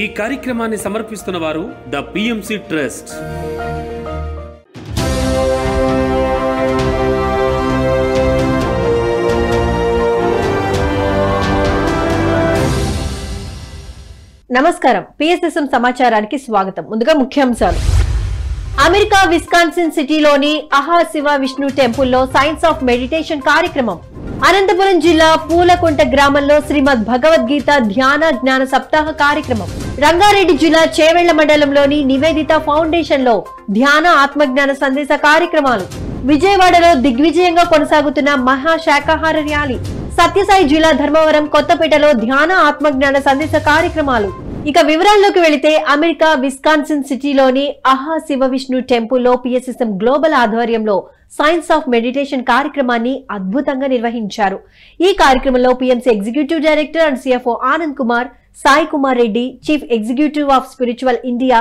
ఈ కార్యక్రమాన్ని సమర్పిస్తున్న వారు ద పిఎంసి ట్రస్ట్ నమస్కారం. పిఎస్ఎస్ఎం సమాచారానికి స్వాగతం. ముందుగా ముఖ్యాంశాలు. అమెరికా విస్కాన్సిన్ సిటీలోని అహా శివ విష్ణు టెంపుల్లో సైన్స్ ఆఫ్ మెడిటేషన్ కార్యక్రమం. అనంతపురం జిల్లా పూలకుంట గ్రామంలో శ్రీమద్ భగవద్గీత ధ్యాన జ్ఞాన సప్తాహ కార్యక్రమం. రంగారెడ్డి జిల్లా చేవెళ్ళ మండలంలోని నివేదిత ఫౌండేషన్లో ధ్యాన ఆత్మజ్ఞాన సందేశ కార్యక్రమాలు. విజయవాడలో దిగ్విజయంగా కొనసాగుతున్న మహా శాకాహార ర్యాలీ. సత్యసాయి జిల్లా ధర్మవరం కొత్తపేటలో ధ్యాన ఆత్మజ్ఞాన సందేశ కార్యక్రమాలు. ఇక వివరాల్లోకి వెళితే అమెరికా విస్కాన్సిన్ సిటీలోని అహా శివ విష్ణు టెంపుల్లో పిఎస్ఎస్ఎం గ్లోబల్ ఆధ్వర్యంలో సైన్స్ ఆఫ్ మెడిటేషన్ కార్యక్రమాన్ని అద్భుతంగా నిర్వహించారు. ఈ కార్యక్రమంలో PMC executive director and CFO Anand Kumar Sai Kumar Reddy chief executive of spiritual India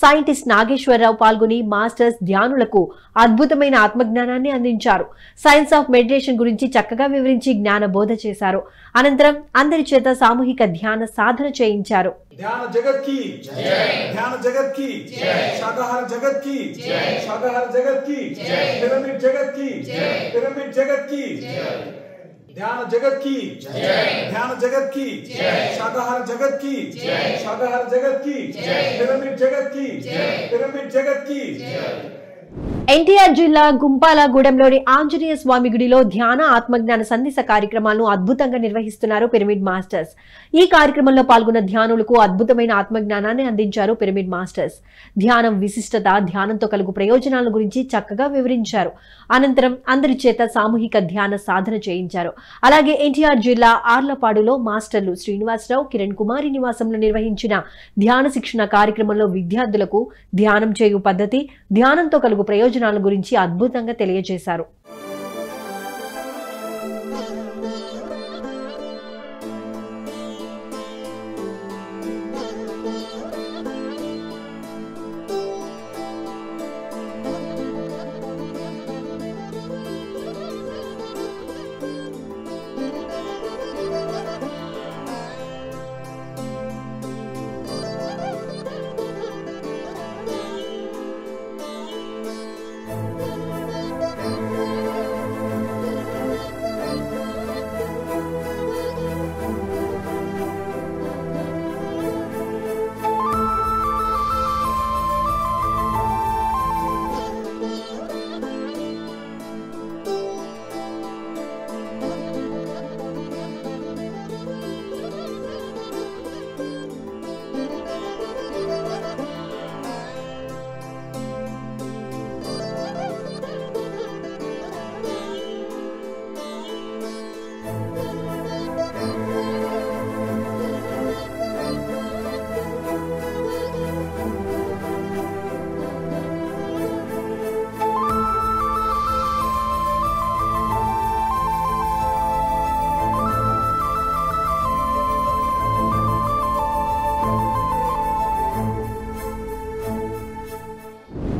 scientist Nageswararao పాల్గొని మాస్టర్స్ ధ్యానులకు అద్భుతమైన ఆత్మజ్ఞానాన్ని అందించారు. సైన్స్ ఆఫ్ మెడిటేషన్ గురించి చక్కగా వివరించి జ్ఞాన బోధ చేశారు. అనంతరం అందరి చేత సామూహిక ధ్యాన సాధన చేయించారు. ध्यान जगत की। ध्यान जगत की। शाकाहार जगत की। शाकाहार जगत की। पिरामिड जगत की। पिरामिड जगत की। ఎన్టీఆర్ జిల్లా గుంపాలగూడెంలోని ఆంజనేయ స్వామి గుడిలో ధ్యాన ఆత్మజ్ఞాన సందేశ కార్యక్రమాలను అద్భుతంగా నిర్వహిస్తున్నారు పిరమిడ్ మాస్టర్స్. ఈ కార్యక్రమంలో పాల్గొన్న ధ్యానులకు అద్భుతమైన ఆత్మజ్ఞానాన్ని అందించారు పిరమిడ్ మాస్టర్స్. ధ్యానం విశిష్టత ధ్యానంతో కలుగు ప్రయోజనాల గురించి చక్కగా వివరించారు. అనంతరం అందరి చేత సామూహిక ధ్యాన సాధన చేయించారు. అలాగే ఎన్టీఆర్ జిల్లా ఆర్లపాడులో మాస్టర్లు శ్రీనివాసరావు కిరణ్ కుమారి నివాసంలో నిర్వహించిన ధ్యాన శిక్షణ కార్యక్రమంలో విద్యార్థులకు ధ్యానం చేయు పద్ధతి ధ్యానంతో కలుగు ప్రయోజనాల గురించి అద్భుతంగా తెలియజేశారు.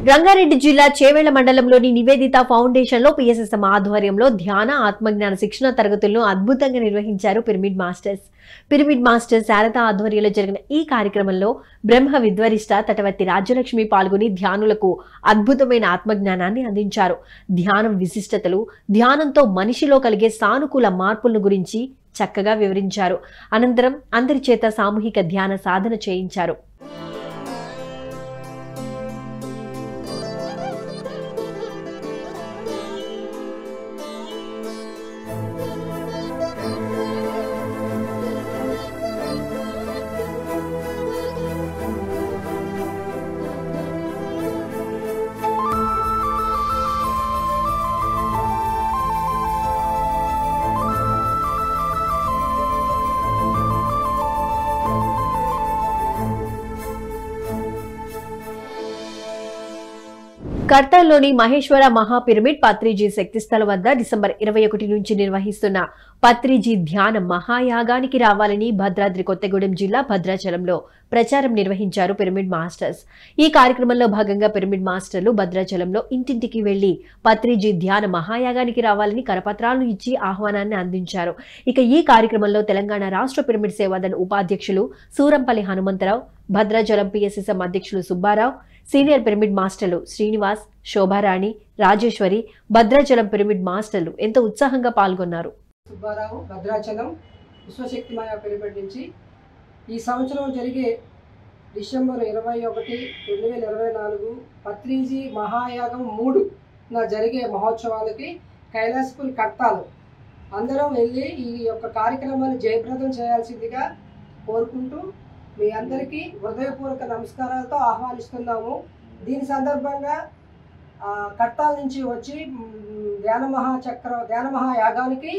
రంగారెడ్డి జిల్లా చేవేళ్ళ మండలంలోని నివేదిత ఫౌండేషన్లో పిఎస్ఎస్ఎం ఆధ్వర్యంలో ధ్యాన ఆత్మజ్ఞాన శిక్షణ తరగతులను అద్భుతంగా నిర్వహించారు pyramid masters. Pyramid masters Sharada ఆధ్వర్యంలో జరిగిన ఈ కార్యక్రమంలో బ్రహ్మ విద్వరిష్ట తటవర్తి రాజ్యలక్ష్మి పాల్గొని ధ్యానులకు అద్భుతమైన ఆత్మజ్ఞానాన్ని అందించారు. ధ్యానం విశిష్టతలు ధ్యానంతో మనిషిలో కలిగే సానుకూల మార్పులను గురించి చక్కగా వివరించారు. అనంతరం అందరి చేత సామూహిక ధ్యాన సాధన చేయించారు. కర్తాల్లోని మహేశ్వర మహా పిరమిడ్ పత్రిజీ శక్తిస్థల వద్ద డిసెంబర్ ఇరవై ఒకటి నుంచి నిర్వహిస్తున్న పత్రిజీ ధ్యాన మహాయాగానికి రావాలని భద్రాద్రి కొత్తగూడెం జిల్లా భద్రాచలంలో ప్రచారం నిర్వహించారు పిరమిడ్ మాస్టర్స్. ఈ కార్యక్రమంలో భాగంగా పిరమిడ్ మాస్టర్లు భద్రాచలంలో ఇంటింటికి వెళ్ళి పత్రిజీ ధ్యాన మహాయాగానికి రావాలని కరపత్రాలను ఇచ్చి ఆహ్వానాన్ని అందించారు. ఇక ఈ కార్యక్రమంలో తెలంగాణ రాష్ట్ర పిరమిడ్ సేవాదళ ఉపాధ్యక్షులు సూరంపల్లి హనుమంతరావు భద్రాచలం పిఎస్ఎస్ఎం అధ్యక్షులు సుబ్బారావు సీనియర్ పిరమిడ్ మాస్టర్లు శ్రీనివాస్ శోభారాణి రాజేశ్వరి భద్రాచలం పిరమిడ్ మాస్టర్లు ఎంతో ఉత్సాహంగా పాల్గొన్నారు. సుబ్బారావు భద్రాచలం విశ్వశక్తిమయ పిరమిడ్ నుంచి ఈ సంవత్సరం జరిగే డిసెంబర్ ఇరవై ఒకటి రెండు వేల ఇరవై నాలుగు పత్రిజీ మహాయాగం మూడు నా జరిగే మహోత్సవాలకి కైలాసపురి కట్టాలు. అందరం వెళ్ళి ఈ యొక్క కార్యక్రమాన్ని జయప్రదం చేయాల్సిందిగా కోరుకుంటూ మీ అందరికీ హృదయపూర్వక నమస్కారాలతో ఆహ్వానిస్తున్నాము. దీని సందర్భంగా కట్టాల నుంచి వచ్చి ధ్యానమహాచక్ర ధ్యానమహాయాగానికి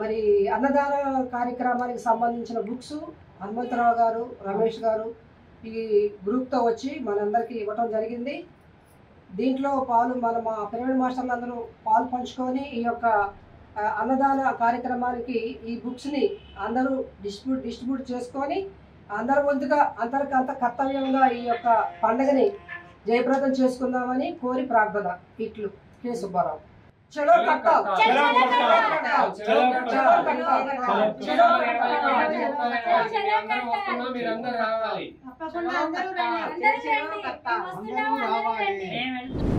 మరి అన్నదాన కార్యక్రమానికి సంబంధించిన బుక్స్ హనుమంతరావు గారు రమేష్ గారు ఈ గ్రూప్తో వచ్చి మనందరికీ ఇవ్వటం జరిగింది. దీంట్లో పాలు మన మా పిరమిడ్ మాస్టర్లందరూ పాలు పంచుకొని ఈ యొక్క అన్నదాన కార్యక్రమానికి ఈ బుక్స్ని అందరూ డిస్ట్రిబ్యూట్ డిస్ట్రిబ్యూట్ చేసుకొని అందరి వంతుగా అంతర్గత కర్తవ్యంగా ఈ యొక్క పండుగని జయప్రదం చేసుకుందామని కోరి ప్రార్థన. ఇట్లు. కె సుబ్బారావు. చలో కట్టాల్ చలో కట్టాల్. చలో కట్టాల్. చలో మీరందరూ రావాలి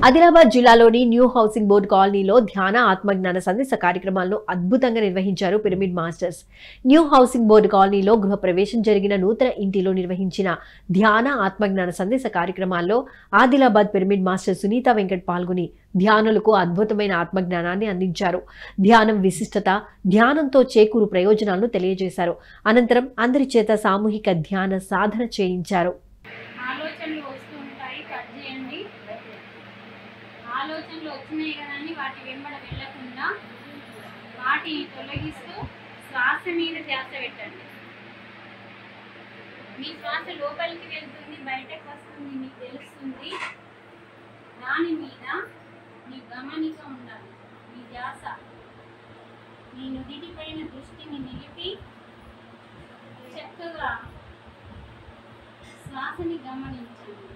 ఆదిలాబాద్ జిల్లాలోని న్యూ హౌసింగ్ బోర్డు కాలనీలో ధ్యాన ఆత్మజ్ఞాన సందేశ కార్యక్రమాలను అద్భుతంగా నిర్వహించారు pyramid masters new housing board కాలనీలో గృహ ప్రవేశం జరిగిన నూతన ఇంటిలో నిర్వహించిన ధ్యాన ఆత్మజ్ఞాన సందేశ కార్యక్రమాల్లో ఆదిలాబాద్ పిరమిడ్ మాస్టర్ సునీత వెంకట్ పాల్గొని ధ్యానులకు అద్భుతమైన ఆత్మజ్ఞానాన్ని అందించారు. ధ్యానం విశిష్టత ధ్యానంతో చేకూరు ప్రయోజనాలను తెలియజేశారు. అనంతరం అందరి చేత సామూహిక ధ్యాన సాధన చేయించారు. ఆలోచనలు కట్ చేయండి. ఆలోచనలు వచ్చినాయి వాటి వెంబడ వెళ్ళకుండా వాటిని తొలగిస్తూ శ్వాస మీద ధ్యాస పెట్టండి. మీ శ్వాస లోపలికి వెళ్తుంది బయటకు వస్తుంది మీకు తెలుస్తుంది. దాని మీద నీ గమనిక ఉండాలి. నీ ధ్యాస. నీ నుదిటిపైన దృష్టిని నిలిపి చక్కగా శ్వాసని గమనించండి.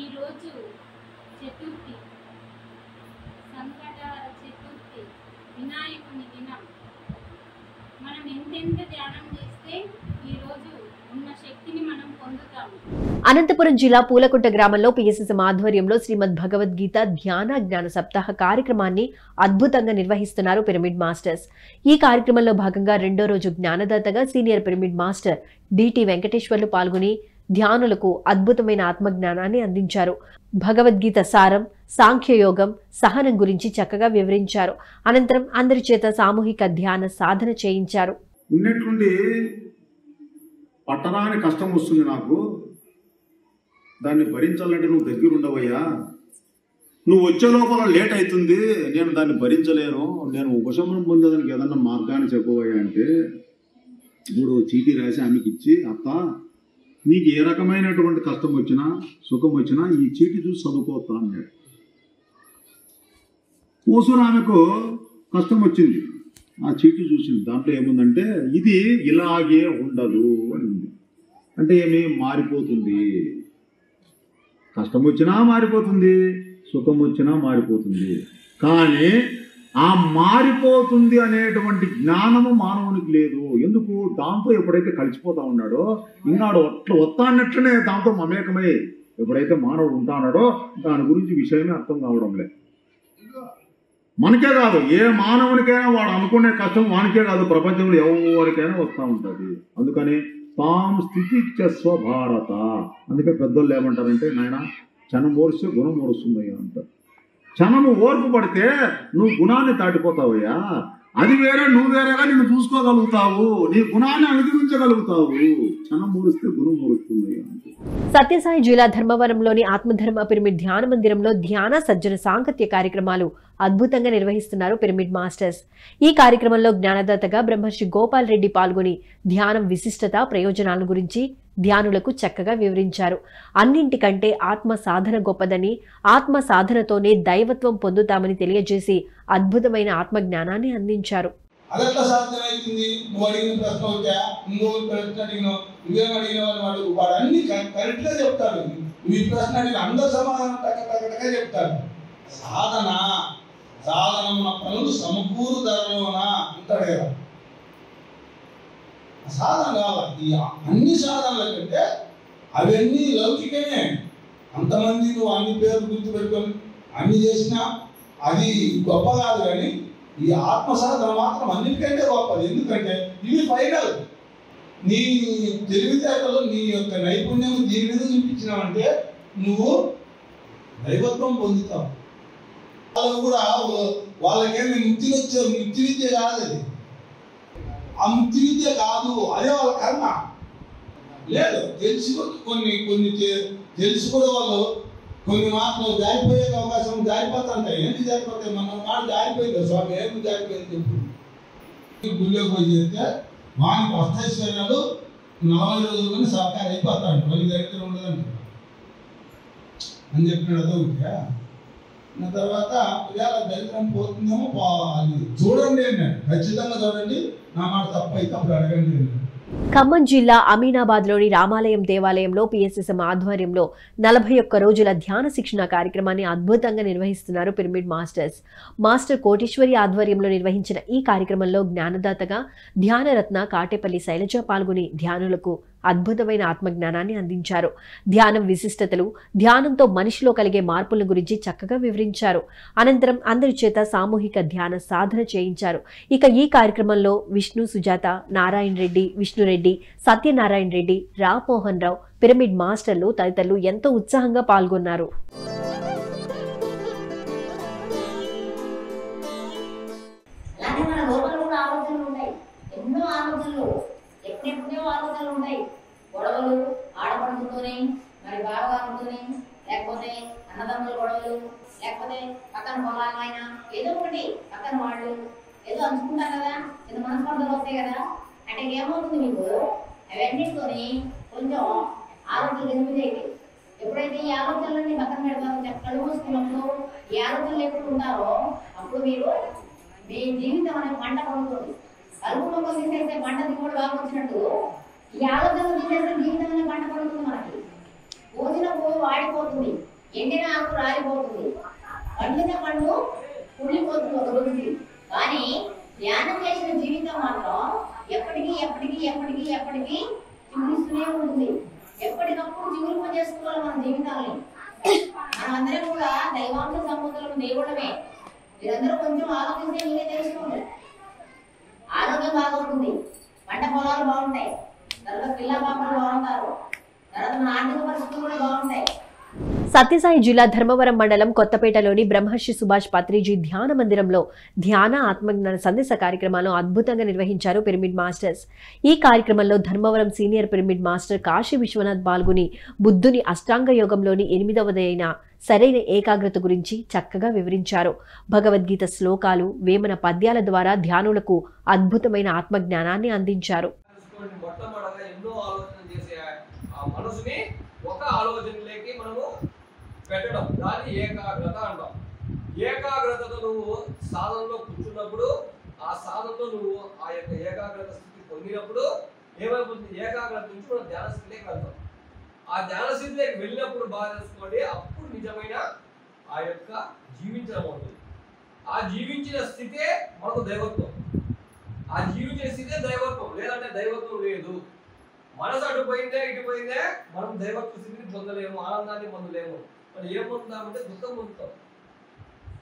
ఈరోజు చతుర్థి. సంకట చతుర్థి. వినాయకుని దినం. మనం ఎంతెంత ధ్యానం చేస్తే ఈరోజు ఉన్న శక్తిని మనం పొందుతాము. అనంతపురం జిల్లా పూలకుంట గ్రామంలో పిఎస్ఎస్ఎం ఆధ్వర్యంలో శ్రీమద్ భగవద్గీత ధ్యాన జ్ఞాన సప్తాహ కార్యక్రమాన్ని అద్భుతంగా నిర్వహిస్తున్నారు పిరమిడ్ మాస్టర్స్. ఈ కార్యక్రమంలో భాగంగా రెండో రోజు జ్ఞానదాతగా senior pyramid master DT Venkateswarlu పాల్గొని ధ్యానులకు అద్భుతమైన ఆత్మజ్ఞానాన్ని అందించారు. భగవద్గీత సారం సాంఖ్యయోగం సహనం గురించి చక్కగా వివరించారు. అనంతరం అందరి చేత సామూహిక ధ్యాన సాధన చేయించారు. పట్టరాని కష్టం వస్తుంది నాకు. దాన్ని భరించాలంటే నువ్వు దగ్గర ఉండవయ్యా. నువ్వు వచ్చే లోపల లేట్ అవుతుంది. నేను దాన్ని భరించలేను. నేను ఉపశమనం పొందేదానికి ఏదన్నా మార్గాన్ని చెప్పబోయా అంటే ఇప్పుడు చీటీ రాసి ఆమెకి ఇచ్చి అత్త నీకు ఏ రకమైనటువంటి కష్టం వచ్చినా సుఖం వచ్చినా ఈ చీటీ చూసి చదువుకోవద్దా అన్నాడు. కూసురు ఆమెకు కష్టం వచ్చింది. ఆ చీటీ చూసింది. దాంట్లో ఏముందంటే ఇది ఇలాగే ఉండదు అని అంటే ఏమి? మారిపోతుంది. కష్టం వచ్చినా మారిపోతుంది సుఖం వచ్చినా మారిపోతుంది. కానీ ఆ మారిపోతుంది అనేటువంటి జ్ఞానము మానవునికి లేదు. ఎందుకు? దాంతో ఎప్పుడైతే కలిసిపోతా ఉన్నాడో ఈనాడు అట్లా వస్తానట్లనే దాంతో మమేకమై ఎప్పుడైతే మానవుడు ఉంటా ఉన్నాడో దాని గురించి విషయమే అర్థం కావడం లే మనకే కాదు ఏ మానవునికైనా వాడు అనుకునే కష్టం వానికే కాదు. ప్రపంచంలో ఎవరికైనా వస్తూ ఉంటుంది. అందుకని తాం స్థితి స్వభారత. అందుకే పెద్దోళ్ళు ఏమంటారంటే నాయన చనం ఓరిస్తే గుణం ఓరుస్తుందయ్యా అంటారు. చనము ఓర్పు పడితే నువ్వు గుణాన్ని దాటిపోతావయ్యా. అది వేరే నువ్వు వేరేగా నిన్ను చూసుకోగలుగుతావు. నీ గుణాన్ని అనుభవించగలుగుతావు క్షణం మూరిస్తే గుణం మూరుస్తుంది సత్యసాయి జిల్లా ధర్మవరంలోని ఆత్మధర్మ పిరమిడ్ ధ్యాన మందిరంలో ధ్యాన సజ్జన సాంగత్య కార్యక్రమాలు అద్భుతంగా నిర్వహిస్తున్నారు పిరమిడ్ మాస్టర్స్. ఈ కార్యక్రమంలో జ్ఞానదాతగా బ్రహ్మర్షి గోపాల్ రెడ్డి పాల్గొని ధ్యానం విశిష్టత ప్రయోజనాల గురించి ధ్యానులకు చక్కగా వివరించారు. అన్నింటికంటే ఆత్మ సాధన గొప్పదని ఆత్మ సాధనతోనే దైవత్వం పొందుతామని తెలియజేసి అద్భుతమైన ఆత్మ జ్ఞానాన్ని అందించారు. అదెట్లా సాధ్యమవుతుంది నువ్వు అడిగిన ప్రశ్న వచ్చా ప్రశ్న అడిగినావు నువ్వేం వాడు వాడు అన్ని చెప్తాడు. నువ్వు ఈ ప్రశ్న అడిగిన అందరు సమాధానం చెప్తాడు. సాధన సాధనమున పనులు సమకూరు ధరలోన అంటాడు సాధన కావాలి ఈ అన్ని సాధనల కంటే అవన్నీ లౌకికమే. అంతమంది నువ్వు అన్ని పేర్లు గుర్తుపెట్టుకొని అన్ని చేసినా అది గొప్ప కాదు కానీ ఈ ఆత్మ సాధన మాత్రం అన్నిటికంటే గొప్పది ఎందుకంటే ఇది ఫైనల్. నీ తెలివితేటలు నీ యొక్క నైపుణ్యం దీని మీద చూపించినావంటే నువ్వు దైవత్వం పొందుతావు. వాళ్ళు కూడా వాళ్ళకేమి ముక్తి వచ్చే ముక్తి విద్య కాదు అది. ఆ ముక్తి విద్య కాదు అదే వాళ్ళ కర్మ. లేదు తెలిసి కొన్ని కొన్ని తె- తెలిసి కూడా వాళ్ళు కొన్ని మాటలు జారిపోయే అవకాశం జారిపోతుంటాయి. ఏంటి జారిపోతాయి? మన మాట జారిపోయింది? స్వామి ఏమి జారిపోయింది చెప్పు. గుళ్ళోకి పోయి చేస్తే వానికి అష్టైశ్వర్యాలు నలభై రోజుల్లోనే సహకారం అయిపోతాడు మళ్ళీ దరిద్రం ఉండదంట. అని చెప్పినాడు అదొకటి నా తర్వాత ఇవాళ దరిద్రం పోతుందేమో పోవాలి చూడండి అన్నాడు ఖచ్చితంగా చూడండి. నా మాట తప్పు అయితే అప్పుడు అడగండి అన్నాడు ఖమ్మం జిల్లా అమీనాబాద్లోని రామాలయం దేవాలయంలో పిఎస్ఎస్ఎం ఆధ్వర్యంలో నలభై ఒక్క రోజుల ధ్యాన శిక్షణ కార్యక్రమాన్ని అద్భుతంగా నిర్వహిస్తున్నారు పిరమిడ్ మాస్టర్స్. మాస్టర్ కోటేశ్వరి ఆధ్వర్యంలో నిర్వహించిన ఈ కార్యక్రమంలో జ్ఞానదాతగా ధ్యానరత్న కాటేపల్లి శైలజ పాల్గొని ధ్యానులకు అద్భుతమైన ఆత్మజ్ఞానాన్ని అందించారు. ధ్యానం విశిష్టతలు ధ్యానంతో మనిషిలో కలిగే మార్పుల గురించి చక్కగా వివరించారు. అనంతరం అందరి చేత సామూహిక ధ్యాన సాధన చేయించారు. ఇక ఈ కార్యక్రమంలో విష్ణు సుజాత నారాయణ రెడ్డి విష్ణురెడ్డి సత్యనారాయణ రెడ్డి రామ్మోహన్ రావు పిరమిడ్ మాస్టర్లు తదితరులు ఎంతో ఉత్సాహంగా పాల్గొన్నారు. ఎప్పుడెప్పుడో ఆలోచనలు ఉంటాయి. గొడవలు ఆడపడుతుంటూనే మరి బావగారుతోనే లేకపోతే అన్నదమ్ముల గొడవలు లేకపోతే పక్కన పొలాలైనా ఆయన ఏదో ఒకటి పక్కన వాళ్ళు ఏదో అంచుకుంటారు కదా ఏదో మనస్పర్ధలు వస్తాయి కదా. అంటే ఏమవుతుంది మీకు? అవన్నిటితోని కొంచెం ఆలోచనలు ఎనిమిది ఎప్పుడైతే ఈ ఆలోచనలన్నీ పక్కన పెడతారో చెప్ప- కళ్ళు మూసుకున్నప్పుడు ఈ ఆలోచనలు ఎప్పుడు ఉంటారో అప్పుడు మీరు మీ జీవితం అనే పంట పడుతుంది. కలుపు మొక్కలు తీసేస్తే పంట దిగుబడి బాగా వచ్చినట్టు ఈ ఆలోచనలు తీసేస్తే జీవితం పంట పండుతుంది మనకి. పోసిన పువ్వు వాడిపోతుంది. ఎండిన ఆకు రాలిపోతుంది. పండిన పండు కుళ్ళిపోతుంది ఒక రోజుకి. కానీ ధ్యానం చేసిన జీవితం మాత్రం ఎప్పటికీ ఎప్పటికీ ఎప్పటికీ ఎప్పటికీ చిగురిస్తూనే ఉంటుంది. ఎప్పటికప్పుడు చిగురింప చేసుకోవాలి మన జీవితాన్ని మనందరం అందరం కూడా దైవాంశ సంబంధాలను దేవుడమే మీరందరూ కొంచెం ఆలోచిస్తే మీరే తెలుసుకోండి. ఆరోగ్యం బాగుంటుంది. పంట పొలాలు బాగుంటాయి. తర్వాత పిల్ల పాపలు బాగుంటారు. తర్వాత మన ఆర్థిక పరిస్థితులు కూడా బాగుంటాయి. సత్యసాయి జిల్లా ధర్మవరం మండలం కొత్తపేటలోని బ్రహ్మర్షి సుభాష్ పత్రిజీ ధ్యాన మందిరంలో ధ్యాన ఆత్మజ్ఞాన సందేశ కార్యక్రమాలను అద్భుతంగా నిర్వహించారు పిరమిడ్ మాస్టర్స్. ఈ కార్యక్రమంలో Dharmavaram senior pyramid master Kashi Vishwanath పాల్గొని బుద్ధుని అష్టాంగ యోగంలోని ఎనిమిదవది అయిన సరైన ఏకాగ్రత గురించి చక్కగా వివరించారు. భగవద్గీత శ్లోకాలు వేమన పద్యాల ద్వారా ధ్యానులకు అద్భుతమైన ఆత్మజ్ఞానాన్ని అందించారు. ఒక ఆలోచనలోకి మనము పెట్టడం దాన్ని ఏకాగ్రత అంటాం. ఏకాగ్రతతో నువ్వు సాధనలో కూర్చున్నప్పుడు ఆ సాధనలో నువ్వు ఆ యొక్క ఏకాగ్రత స్థితి పొందినప్పుడు ఏమైపోతుంది? ఏకాగ్రత నుంచి మనం ధ్యాన స్థితిలోకి వెళ్తాం. ఆ ధ్యాన స్థితిలోకి వెళ్ళినప్పుడు బాగా తెలుసుకోండి అప్పుడు నిజమైన ఆ యొక్క జీవించడం అవుతుంది. ఆ జీవించిన స్థితే మనకు దైవత్వం. ఆ జీవించిన స్థితే దైవత్వం. లేదంటే దైవత్వం లేదు. మనసు అటు పోయిందే ఇటు పోయిందే మనం దైవ కృషిని పొందలేము ఆనందాన్ని పొందలేము. మరి ఏం పొందుతామంటే దుఃఖం పొందుతాం.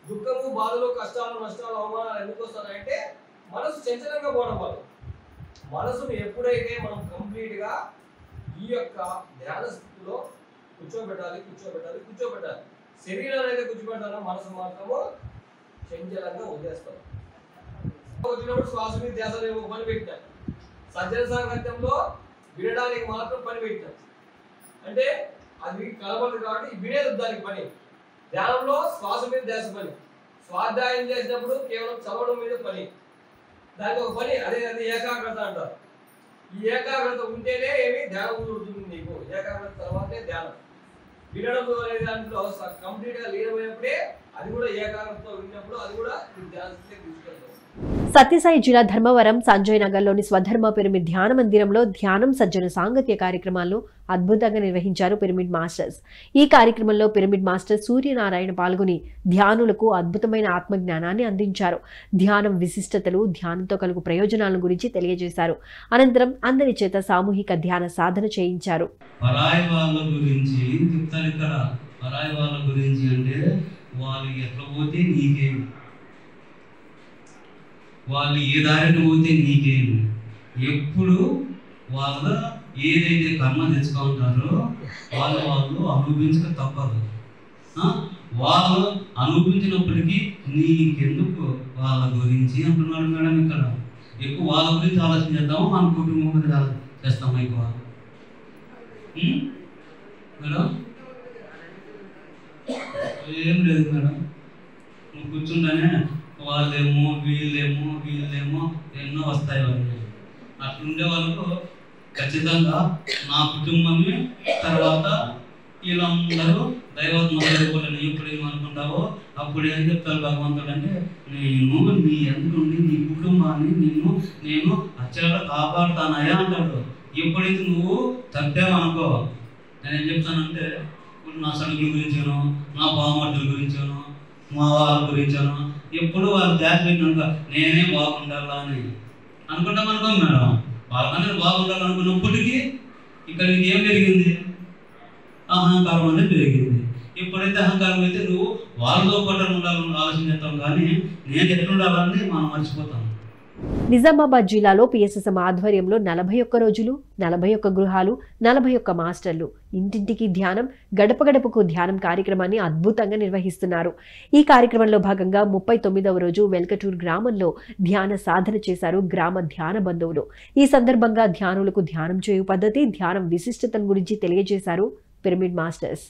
దుఃఖము బాధలు కష్టాలు నష్టాలు అవమానాలు ఎందుకు వస్తున్నాయంటే మనసు చంచలంగా పోవడం వల్ల. మనసును ఎప్పుడైతే మనం కంప్లీట్గా ఈ యొక్క ధ్యాన స్థితిలో కూర్చోబెట్టాలి కూర్చోబెట్టాలి కూర్చోబెట్టాలి. శరీరాన్ని అయితే కూర్చోబెట్టాలో? మనసు మాత్రము చంచలంగా వదిలేస్తాం. వచ్చినప్పుడు శ్వాస మీద ధ్యాస పని పెట్టాం సజ్జన సాంగత్యంలో వినడానికి మాత్రం పని పెట్టాం అంటే అది కలబడదు కాబట్టి వినేది దానికి పని. ధ్యానంలో శ్వాస మీద ధ్యాస పని. స్వాధ్యాయం చేసినప్పుడు కేవలం చదవడం మీద పని. దానికి ఒక పని అదే అది ఏకాగ్రత అంటారు. ఈ ఏకాగ్రత ఉంటేనే ఏమి? ధ్యానం కుదురుతుంది నీకు. ఏకాగ్రత తర్వాతే ధ్యానం. వినడం అనే దాంట్లో కంప్లీట్గా లీనమైనప్పుడే అది కూడా ఏకాగ్రతతో విన్నప్పుడు అది కూడా ధ్యానం తీసుకెళ్తాం సత్యసాయి జిల్లా ధర్మవరం సంజయ్ నగర్లోని స్వధర్మ పిరమిడ్ ధ్యాన మందిరంలో ధ్యానం సజ్జన సాంగత్య కార్యక్రమాలను అద్భుతంగా నిర్వహించారు పిరమిడ్ మాస్టర్స్. ఈ కార్యక్రమంలో పిరమిడ్ మాస్టర్ సూర్యనారాయణ పాల్గొని ధ్యానులకు అద్భుతమైన ఆత్మజ్ఞానాన్ని అందించారు. ధ్యానం విశిష్టతలు ధ్యానంతో కలుగు ప్రయోజనాల గురించి తెలియజేశారు. అనంతరం అందరి చేత సామూహిక ధ్యాన సాధన చేయించారు. గురించి గురించి అంటే వాళ్ళు ఎట్లా పోతే నీకేమి వాళ్ళు ఏ దారిని పోతే నీకేం ఎప్పుడు వాళ్ళ ఏదైతే కర్మ తెచ్చుకుంటారో వాళ్ళు వాళ్ళు అనుభవించక తప్పదు. వాళ్ళు అనుభవించినప్పటికీ నీకెందుకు వాళ్ళ గురించి అంటున్నాడు మేడం ఇక్కడ. ఎక్కువ వాళ్ళ గురించి ఆలోచన చేద్దాము? మన కుటుంబం గురించి ఆలోచన చేస్తాము ఎక్కువ? మేడం? ఏం లేదు మేడం. నువ్వు కూర్చుంటానే వాళ్ళేమో వీళ్ళేమో వీళ్ళేమో ఎన్నో వస్తాయి వాళ్ళకి అట్లుండే వాళ్ళకు ఖచ్చితంగా నా కుటుంబమే తర్వాత వీళ్ళందరూ దైవత్మని ఎప్పుడు అనుకుంటావో అప్పుడు ఏం చెప్తారు భగవంతుడు అంటే నేను నీ ఎందుకుండి నీ కుటుంబాన్ని నిన్ను నేను అచ్చట కాపాడుతానయా అంటాడు. ఎప్పుడైతే నువ్వు తప్పావనుకో నేను ఏం చెప్తానంటే ఇప్పుడు నా సడుగుల గురించాను నా బామర్దుల గురించాను మా వాళ్ళ గురించాను ఎప్పుడు వాళ్ళు జాతి పెట్టినాక నేనే బాగుండాలా అని అనుకుంటాం అనుకో మేడం. వాళ్ళకన్నా బాగుండాలనుకున్నప్పటికీ ఇక్కడ నీకు ఏం పెరిగింది అహంకారం అనేది పెరిగింది. ఎప్పుడైతే అహంకారం అయితే నువ్వు వాళ్ళతో పాటు ఉండాలని ఆలోచించేస్తాం కానీ నేను ఎట్లుండాలని మనం మర్చిపోతాం. నిజామాబాద్ జిల్లాలో పిఎస్ఎస్ఎం ఆధ్వర్యంలో నలభై ఒక్క రోజులు నలభై ఒక్క గృహాలు నలభై ఒక్క మాస్టర్లు ఇంటింటికి ధ్యానం గడప గడపకు ధ్యానం కార్యక్రమాన్ని అద్భుతంగా నిర్వహిస్తున్నారు. ఈ కార్యక్రమంలో భాగంగా ముప్పై తొమ్మిదవ రోజు వెల్కటూర్ గ్రామంలో ధ్యాన సాధన చేశారు గ్రామ ధ్యాన బంధువులు. ఈ సందర్భంగా ధ్యానులకు ధ్యానం చేయు పద్ధతి ధ్యానం విశిష్టతను గురించి తెలియజేశారు పిరమిడ్ మాస్టర్స్.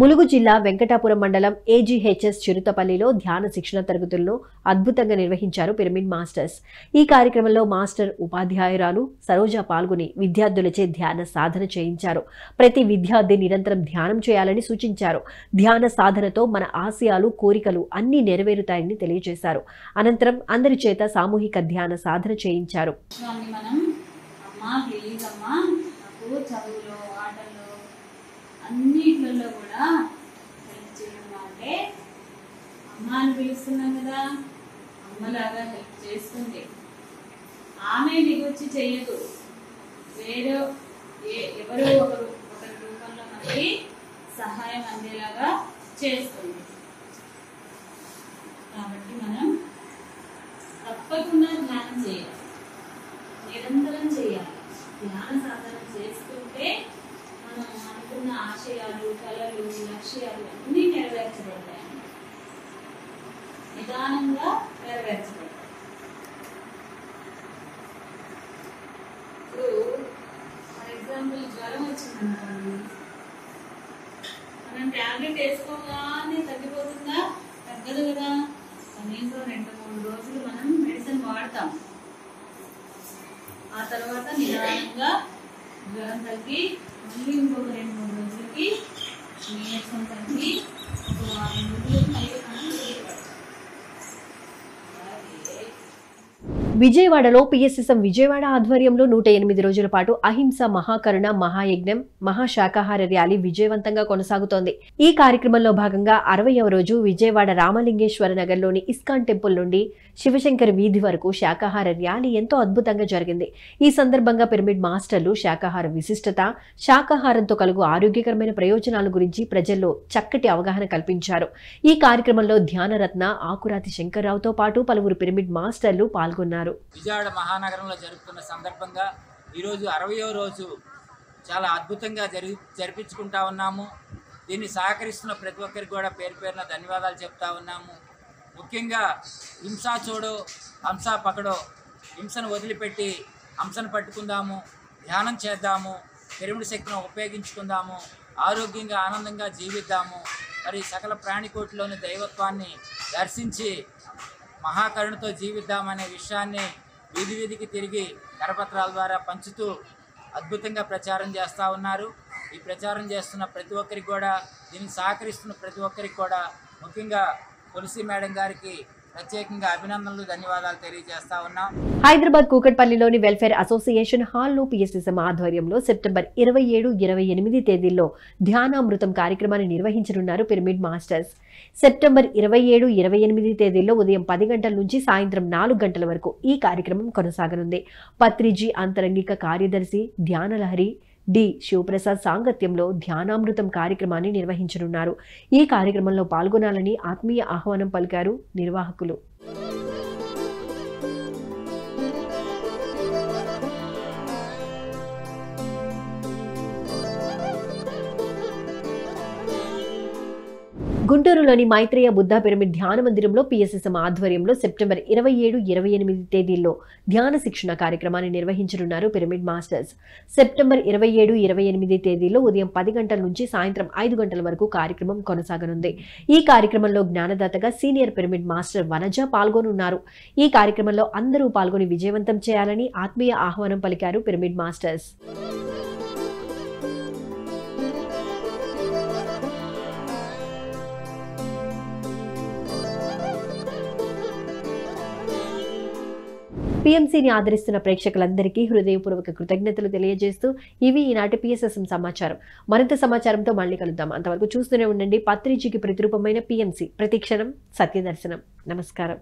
ములుగు జిల్లా వెంకటాపురం మండలం ఏజీహెచ్ఎస్ చిరుతపల్లిలో ధ్యాన శిక్షణ తరగతులను అద్భుతంగా నిర్వహించారు పిరమిడ్ మాస్టర్స్. ఈ కార్యక్రమంలో మాస్టర్ ఉపాధ్యాయురాలు సరోజ పాల్గొని విద్యార్థులచే ధ్యాన సాధన చేయించారు. ప్రతి విద్యార్థి నిరంతరం ధ్యానం చేయాలని సూచించారు. ధ్యాన సాధనతో మన ఆశయాలు కోరికలు అన్ని నెరవేరుతాయని తెలియజేశారు. అనంతరం అందరి చేత సామూహిక ధ్యాన సాధన చేయించారు మనం అమ్మా ప్లీజ్ అమ్మా నాకు చదువులో ఆటల్లో అన్నిట్లలో కూడా హెల్ప్ చేయడం అంటే అమ్మ అని పిలుస్తున్నాం కదా. అమ్మలాగా హెల్ప్ చేస్తుంది. ఆమె దిగొచ్చి చెయ్యదు. వేరే ఏ ఎవరో ఒకరు ఒకరి రూపంలో మనకి సహాయం అందేలాగా చేస్తుంది. కాబట్టి మనం తప్పకుండా ధ్యానం చేయాలి. నిరంతరం చేయాలి. ధ్యాన సాధన చేస్తుంటే మనం ఉన్న ఆశయాలు కళలు లక్ష్యాలు అన్నీ నెరవేర్చబడతాయి నిదానంగా నెరవేర్చబడతాయి ఇప్పుడు ఫర్ ఎగ్జాంపుల్ జ్వరం వచ్చిందనుకోండి మనం ట్యాబ్లెట్ వేసుకోగానే తగ్గిపోతుందా? తగ్గదు కదా. కనీసం రెండు మూడు రోజులు మనం మెడిసిన్ వాడతాం. ఆ తర్వాత నిదానంగా జ్వరం తగ్గి మళ్ళీ ఇంకొక రెండు మూడు రోజులకి నీరసం తగ్గి ఒక వారం రోజులకి మళ్ళీ మనం బయటపడతాం. అలాగే విజయవాడలో పిఎస్ఎస్ఎం విజయవాడ ఆధ్వర్యంలో నూట ఎనిమిది రోజుల పాటు అహింస మహాకరుణ మహాయజ్ఞం మహాశాకాహార ర్యాలీ విజయవంతంగా కొనసాగుతోంది. ఈ కార్యక్రమంలో భాగంగా అరవయవ రోజు విజయవాడ రామలింగేశ్వర నగర్లోని ఇస్కాన్ టెంపుల్ నుండి శివశంకర్ వీధి వరకు శాకాహార ర్యాలీ ఎంతో అద్భుతంగా జరిగింది. ఈ సందర్భంగా పిరమిడ్ మాస్టర్లు శాకాహార విశిష్టత శాకాహారంతో కలుగు ఆరోగ్యకరమైన ప్రయోజనాల గురించి ప్రజల్లో చక్కటి అవగాహన కల్పించారు. ఈ కార్యక్రమంలో ధ్యానరత్న ఆకురాతి శంకర్రావుతో పాటు పలువురు పిరమిడ్ మాస్టర్లు పాల్గొన్నారు. విజయవాడ మహానగరంలో జరుగుతున్న సందర్భంగా ఈరోజు అరవయో రోజు చాలా అద్భుతంగా జరి జరిపించుకుంటా ఉన్నాము. దీన్ని సహకరిస్తున్న ప్రతి ఒక్కరికి కూడా పేరు పేరున ధన్యవాదాలు చెప్తా ఉన్నాము. ముఖ్యంగా హింసా చూడో హంసా పకడో హింసను వదిలిపెట్టి హంసను పట్టుకుందాము ధ్యానం చేద్దాము పిరమిడ్ శక్తిని ఉపయోగించుకుందాము ఆరోగ్యంగా ఆనందంగా జీవిద్దాము. మరి సకల ప్రాణికోటిలోని దైవత్వాన్ని దర్శించి మహాకరుణతో జీవిద్దామనే విషయాన్ని వీధి వీధికి తిరిగి కరపత్రాల ద్వారా పంచుతూ అద్భుతంగా ప్రచారం చేస్తూ ఉన్నారు. ఈ ప్రచారం చేస్తున్న ప్రతి ఒక్కరికి కూడా దీన్ని సహకరిస్తున్న ప్రతి ఒక్కరికి కూడా ముఖ్యంగా తులసి మేడం గారికి ప్రత్యేకంగా అభినందనలు ధన్యవాదాలు తెలియజేస్తా ఉన్నాం. హైదరాబాద్ కూకట్పల్లిలోని వెల్ఫేర్ అసోసియేషన్ హాల్లో పిఎస్ఎస్ఎం ఆధ్వర్యంలో సెప్టెంబర్ ఇరవై ఏడు ఇరవై ఎనిమిది తేదీల్లో ధ్యానామృతం కార్యక్రమాన్ని నిర్వహించనున్నారు పిరమిడ్ మాస్టర్స్. సెప్టెంబర్ ఇరవై ఏడు ఇరవై ఎనిమిది తేదీల్లో ఉదయం పది గంటల నుంచి సాయంత్రం నాలుగు గంటల వరకు ఈ కార్యక్రమం కొనసాగనుంది. పత్రిజీ అంతరంగిక కార్యదర్శి ధ్యానలహరి డి. శివప్రసాద్ సాంగత్యంలో ధ్యానామృతం కార్యక్రమాన్ని నిర్వహించనున్నారు. ఈ కార్యక్రమంలో పాల్గొనాలని ఆత్మీయ ఆహ్వానం పలికారు నిర్వాహకులు. గుంటూరులోని మైత్రేయ బుద్ధ పిరమిడ్ ధ్యాన మందిరంలో పిఎస్ఎస్ఎం ఆధ్వర్యంలో సెప్టెంబర్ ఇరవై ఏడు ఇరవై ఎనిమిది తేదీల్లో ధ్యాన శిక్షణ కార్యక్రమాన్ని నిర్వహించనున్నారు పిరమిడ్ మాస్టర్స్. సెప్టెంబర్ ఇరవై ఏడు ఇరవై ఎనిమిది తేదీల్లో ఉదయం పది గంటల నుంచి సాయంత్రం ఐదు గంటల వరకు కార్యక్రమం కొనసాగనుంది. ఈ కార్యక్రమంలో జ్ఞానదాతగా సీనియర్ పిరమిడ్ మాస్టర్ వనజ పాల్గొనున్నారు. ఈ కార్యక్రమంలో అందరూ పాల్గొని విజయవంతం చేయాలని ఆత్మీయ ఆహ్వానం పలికారు పిరమిడ్ మాస్టర్స్. పిఎంసీని ఆదరిస్తున్న ప్రేక్షకులందరికీ హృదయపూర్వక కృతజ్ఞతలు తెలియజేస్తూ ఇవి ఈనాటి పిఎస్ఎస్ఎం సమాచారం. మరింత సమాచారంతో మళ్ళీ కలుద్దాం. అంతవరకు చూస్తూనే ఉండండి. పత్రిజీకి ప్రతిరూపమైన పిఎంసీ. ప్రతిక్షణం సత్యదర్శనం. నమస్కారం.